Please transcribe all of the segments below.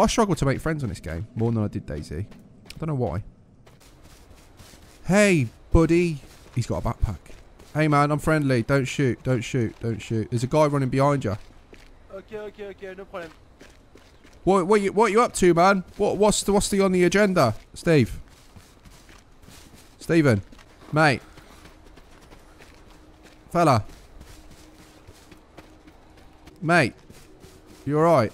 I struggle to make friends on this game more than I did DayZ. I don't know why. Hey, buddy. He's got a backpack. Hey, man, I'm friendly. Don't shoot. Don't shoot. Don't shoot. There's a guy running behind you. Ok, ok, ok, no problem. What, what, you, what you up to, man? What, what's the, what's the on the agenda, Steve? Stephen, mate, fella, mate, you all right?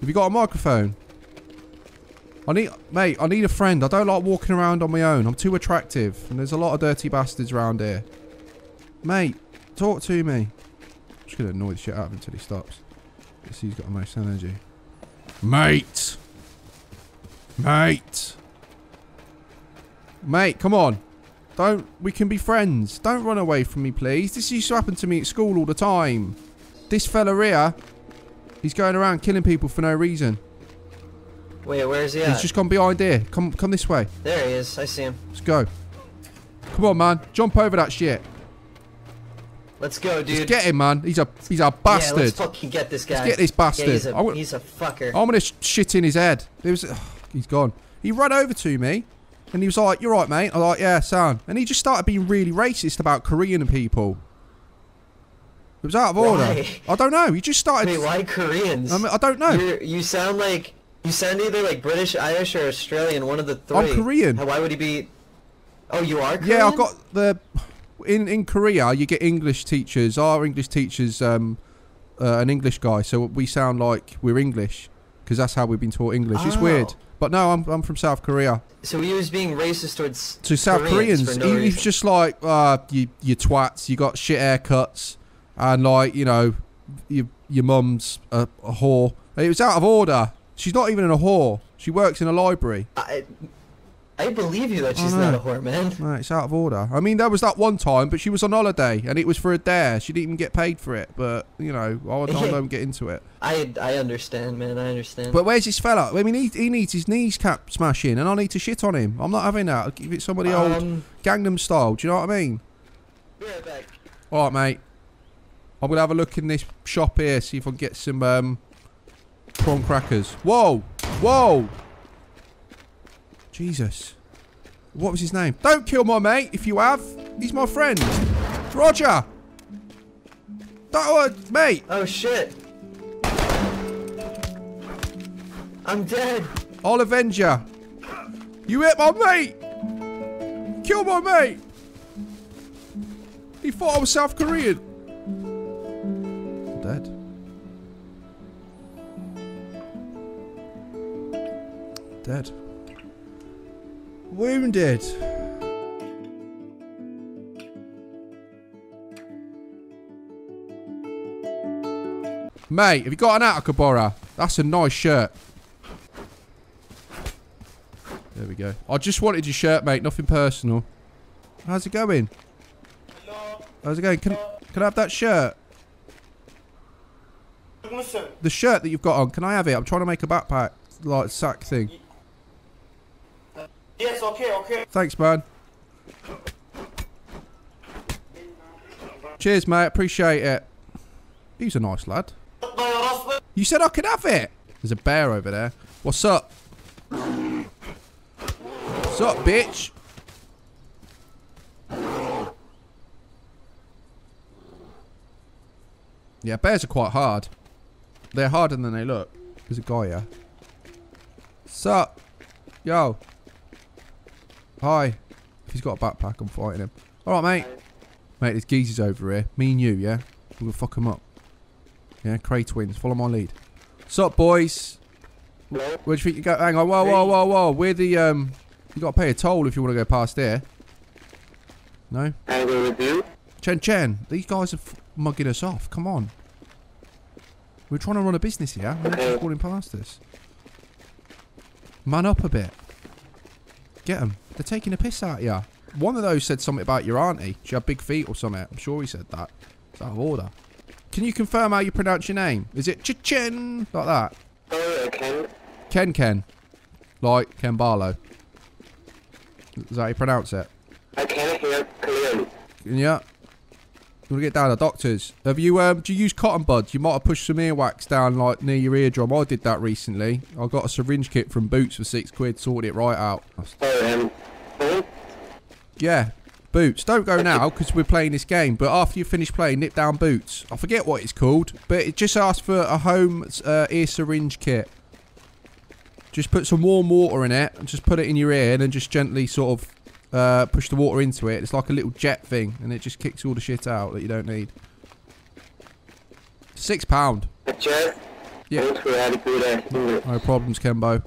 Have you got a microphone? I need, mate, I need a friend. I don't like walking around on my own. I'm too attractive, and there's a lot of dirty bastards around here. Mate, talk to me. I'm just gonna annoy the shit out of him until he stops. See who's got the most energy. Mate! Mate! Mate, come on. Don't, we can be friends. Don't run away from me, please. This used to happen to me at school all the time. This fella here, he's going around killing people for no reason. Wait, where is he at? He's just gone behind here. Come, come this way. There he is. I see him. Let's go. Come on, man. Jump over that shit. Let's go, dude. Let's get him, man. He's a, he's a bastard. Yeah, let's fucking get this guy. Let's get this bastard. Yeah, he's, a, I he's a fucker. I'm gonna sh- shit in his head. It was, ugh, he's gone. He ran over to me, and he was like, "You're right, mate." I'm like, "Yeah, sound." And he just started being really racist about Korean people. It was out of order. Why? I don't know. You just started. Wait, why Koreans? I, mean, I don't know. You're, you sound like you sound either like British, Irish, or Australian. One of the 3 I'm Korean. Why would he be? Oh, you are. Korean? Yeah, I've got the. In in Korea, you get English teachers. Our English teachers, um, uh, an English guy, so we sound like we're English because that's how we've been taught English. It's Oh. weird. But no, I'm I'm from South Korea. So he was being racist towards to South Koreans Koreans. no he, he was just like, uh, you, you twats, you got shit haircuts, and like, you know, your your mum's a, a whore. It was out of order. She's not even in a whore. She works in a library. I, I believe you that she's not a whore, man. No, it's out of order. I mean, there was that one time, but she was on holiday, and it was for a dare. She didn't even get paid for it. But you know, I don't, I don't get into it. I I understand, man. I understand. But where's this fella? I mean, he, he needs his knees cap smashing, and I need to shit on him. I'm not having that. I'll give it somebody old um, Gangnam style. Do you know what I mean? be right back. All right, mate. I'm gonna have a look in this shop here, see if I can get some um, prawn crackers. Whoa, whoa! Jesus, what was his name? Don't kill my mate if you have. He's my friend, Roger. Don't, uh, mate. Oh shit! I'm dead. I'll avenge you. You hit my mate. Kill my mate. He thought I was South Korean. Dead. Dead. Wounded. Mate, have you got an Atakabora? That's a nice shirt. There we go. I just wanted your shirt, mate. Nothing personal. How's it going? Hello. How's it going? Can, can I have that shirt? The shirt that you've got on, can I have it? I'm trying to make a backpack, like sack thing. Yes, okay, okay. Thanks, man. Cheers, mate. Appreciate it. He's a nice lad. You said I could have it. There's a bear over there. What's up? What's up, bitch? Yeah, bears are quite hard. They're harder than they look. There's a guy here. Sup? Yo. Hi. If he's got a backpack, I'm fighting him. Alright, mate. Mate, there's geezers over here. Me and you, yeah? We're gonna fuck them up. Yeah, Kray twins. Follow my lead. Sup, boys? Where do you think you go? Hang on. Whoa, whoa, whoa, whoa. We're the, um... You gotta pay a toll if you want to go past there. No? I go with you. Chen Chen, these guys are f- mugging us off. Come on. We're trying to run a business here. We're just calling past us. Man up a bit. Get them. They're taking a piss out of you. One of those said something about your auntie. She had big feet or something. I'm sure he said that. It's out of order. Can you confirm how you pronounce your name? Is it Chen Like that? Oh, can. Ken Ken. Like Ken Barlow. Is that how you pronounce it? I can hear clearly. Yeah. You want to get down to the doctors? Have you um? Do you use cotton buds? You might have pushed some earwax down like near your eardrum. I did that recently. I got a syringe kit from Boots for six quid. Sorted it right out. Um. Yeah, Boots. Don't go now because we're playing this game. But after you finish playing, nip down Boots. I forget what it's called, but it just asks for a home uh, ear syringe kit. Just put some warm water in it and just put it in your ear and then just gently sort of uh, push the water into it. It's like a little jet thing and it just kicks all the shit out that you don't need. Six pound. Yeah. Thanks for having good No problems, Kembo.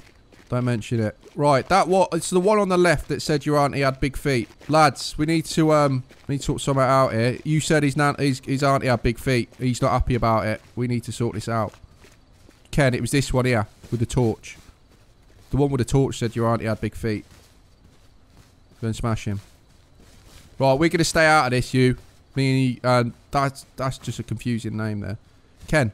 Don't mention it. Right, that what? It's the one on the left that said your auntie had big feet. Lads, we need to um, we need to sort something out here. You said his nan, his, his auntie had big feet. He's not happy about it. We need to sort this out. Ken, it was this one here with the torch. The one with the torch said your auntie had big feet. Go and smash him. Right, we're gonna stay out of this, you. Me and he, and that's that's just a confusing name there. Ken,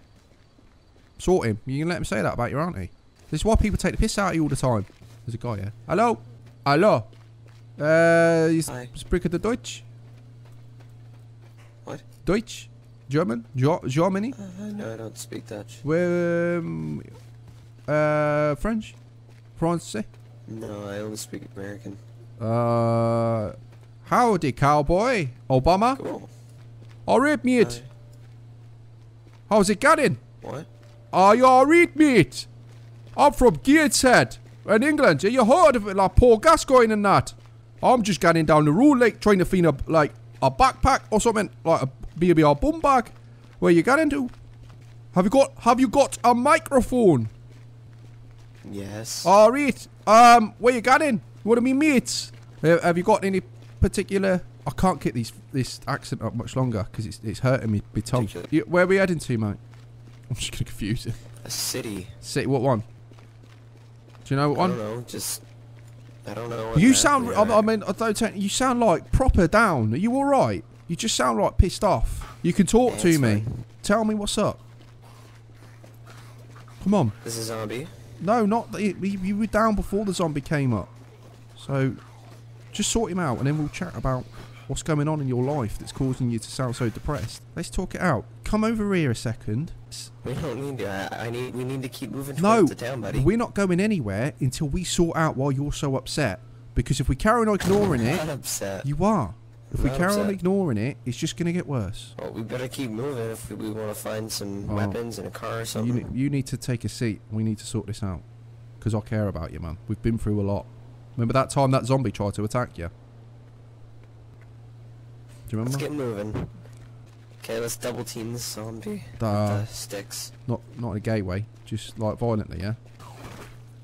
sort him. You can let him say that about your auntie. This is why people take the piss out of you all the time. There's a guy here. Hello? Hello? Uh, you speak the Deutsch? What? Deutsch? German? Jo Germany? Uh, no, I don't speak Dutch. Where, um, uh, French? Francais? No, I only speak American. Uh, howdy, cowboy. Obama? Cool. Alright, mate. Hi. How's it going? What? Are you alright, mate? I'm from Gateshead in England. Have you heard of it, like Paul Gascoigne and that? I'm just getting down the road, like trying to find a like a backpack or something, like a maybe a bum bag. Where you getting to? Have you got Have you got a microphone? Yes. Alright. Um, where you getting? What are me mates? Uh, have you got any particular? I can't get these this accent up much longer because it's it's hurting me, my tongue. You, where are we heading to, mate? I'm just gonna confuse it. A city. City, what one? Do you know what I don't one? know. Just. I don't know. You sound. I, I mean, I don't. You sound like proper down. Are you all right? You just sound like pissed off. You can talk Yeah, to me. Tell me what's up. Come on. This is zombie. No, not. You, you were down before the zombie came up. So, just sort him out, and then we'll chat about what's going on in your life that's causing you to sound so depressed. Let's talk it out. Come over here a second. We don't need to. I, I need. We need to keep moving No, towards the town, buddy. we're not going anywhere until we sort out why you're so upset. Because if we carry on ignoring I'm it, upset. you are. If we carry on ignoring it, it's just going to get worse. Well, we better keep moving if we, want to find some Oh. weapons and a car or something. ne- you need to take a seat. We need to sort this out. Because I care about you, man. We've been through a lot. Remember that time that zombie tried to attack you? Do you remember? Let's get moving. Okay, let's double team this zombie. with Uh, the sticks. Not not a gateway, just like violently, yeah?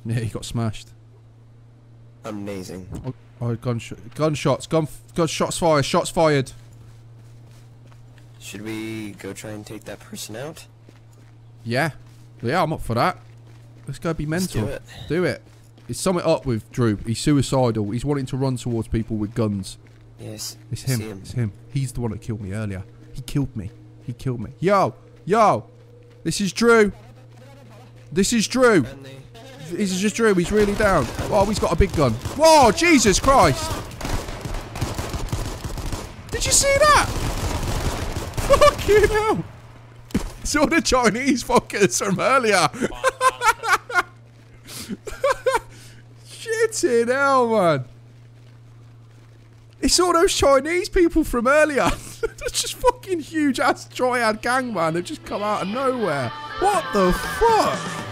Yeah, he got smashed. Amazing. Oh, oh gunsh gunshots, gun, gun shots fired, shots fired. Should we go try and take that person out? Yeah. Yeah, I'm up for that. Let's go be Let's mental. do it. Do it. It's something up with Drew. He's suicidal. He's wanting to run towards people with guns. Yes. It's him. Him. It's him. He's the one that killed me earlier. He killed me. He killed me. Yo, yo, this is Drew. This is Drew. This is just Drew. He's really down. Oh, he's got a big gun. Whoa, Jesus Christ. Did you see that? Fucking hell. It's all the Chinese fuckers from earlier. Shitting hell, man. It's all those Chinese people from earlier. That's just fucking huge ass triad gang, man. They've just come out of nowhere. What the fuck?